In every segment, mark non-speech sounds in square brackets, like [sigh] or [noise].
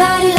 Everybody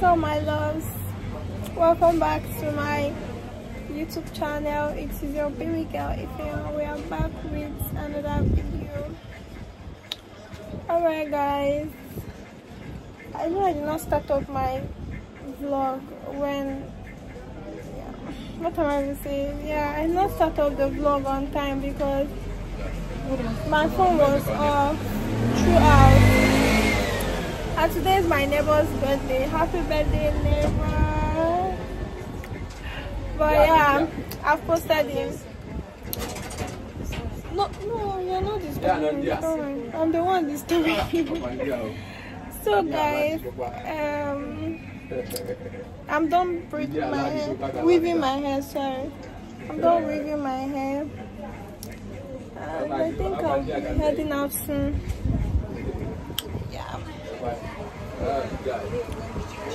So my loves, welcome back to my YouTube channel. It is your baby girl Ifeyinwa. We are back with another video. Alright guys, I know I did not start off my vlog when yeah, what am I going to say? Yeah, I did not start off the vlog on time because my phone was off throughout and today is my neighbor's birthday. Happy birthday, neighbor. But yeah, I've posted him. No, no, you're not disturbing me. Sorry. I'm the one disturbing [laughs] you. so guys, um, [laughs] I'm done braiding my hair, weaving my hair. Sorry, I'm done weaving my hair. And I think I'll be heading out soon.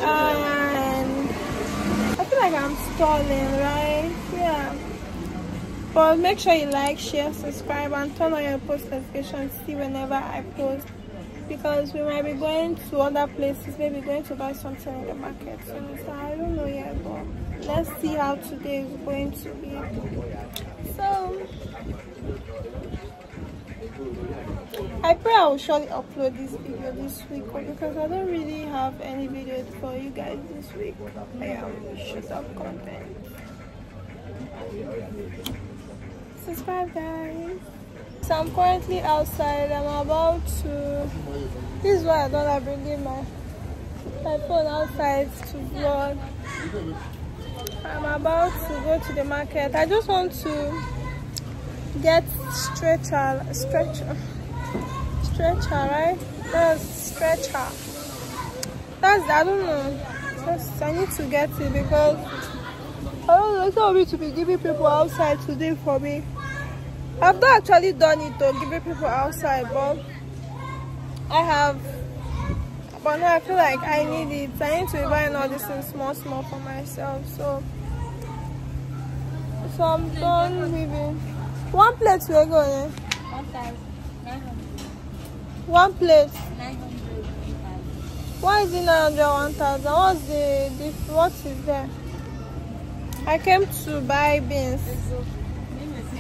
And I feel like I'm stalling, right? Yeah. But make sure you like, share, subscribe, and turn on your post notifications to see whenever I post. Because we might be going to other places, maybe going to buy something in the market. So I don't know yet, but let's see how today is going to be. So I pray I will surely upload this video this week because I don't really have any videos for you guys this week. I am shut up content. Subscribe guys. So I'm currently outside. I'm about to this is why I don't like bringing my my phone outside to vlog. I'm about to go to the market. I just want to get stretcher stretcher stretcher right? That's stretcher. That's i don't know. Just i need to get it because i don't know it's not me to be giving people outside today for me. I've not actually done it though giving people outside but i have but now i feel like i need it. I need to be buying all this things small small for myself so so i'm done leaving. One plate we go eh? One plate. Why is it 900 1000? What's the, the what is there? I came to buy beans.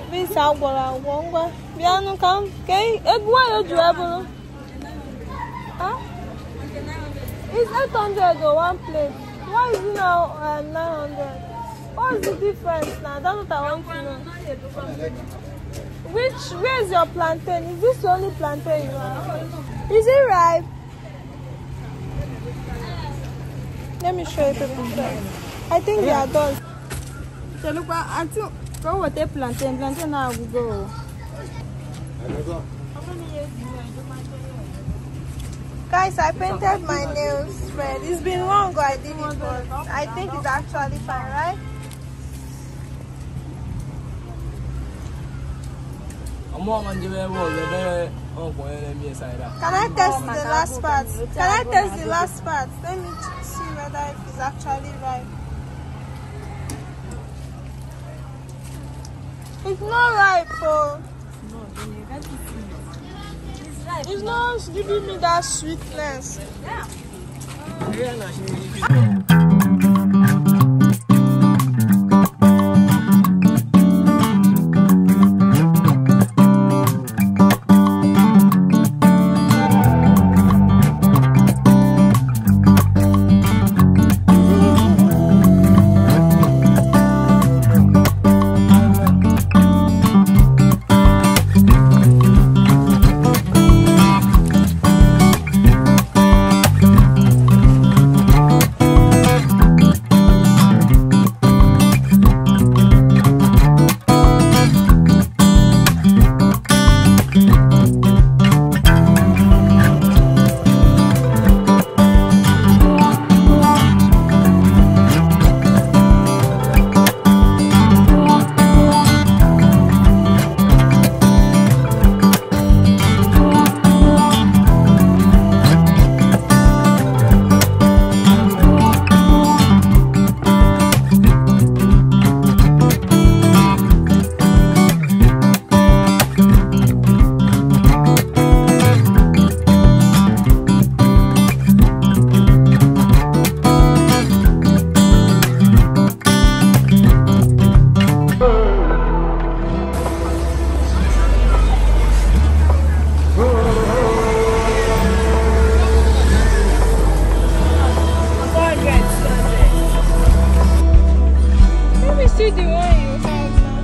Beans agwara agwọ Bịanụ ka m ke ego anyị ju eburu. Huh? It's 800 or one plate. Why is it now um, 900? What's the difference now? That's what I want to know. Which, where's your plantain? Is this the only plantain you have? Is it ripe? Let me show you people. I think they are done. So look, auntie, go with the plantain. Plantain now we go. Guys, I painted my nails red. It's been long I did it, but I think it's actually fine, right? Can I test the last part? Can I test the last part? Let me ch- see whether it is actually right. It's not ripe, oh. It's not giving me that sweetness.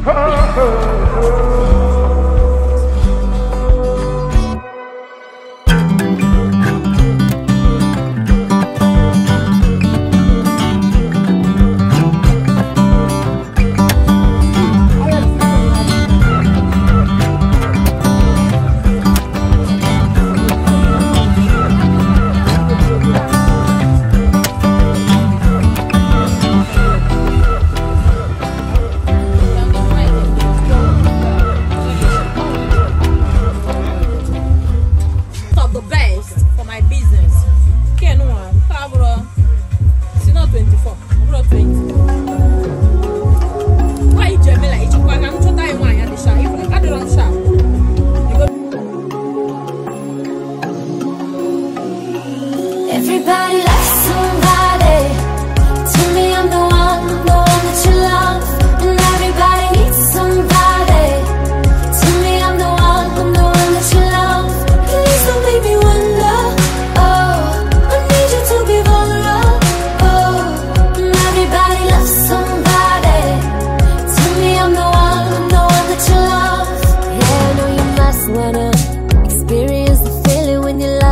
Ah.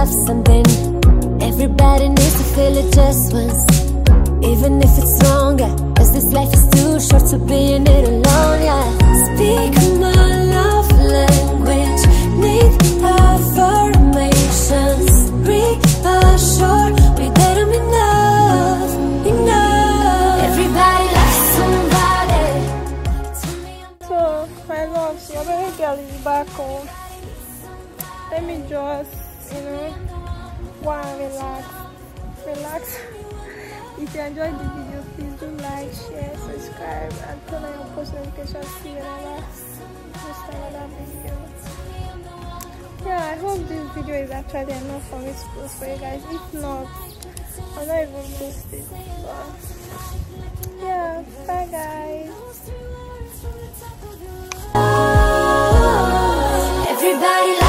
love something. Everybody needs to feel it just once. Even if it's longer Cause this life is too short to be in it alone. relaxing. Wow, relax. Relax. If you enjoyed the video, please do like, share, subscribe, and turn on your post notifications to you another post another video. Yeah, I hope this video is actually enough for me to post for you guys. If not, I'm not even posting. But yeah, bye guys. Everybody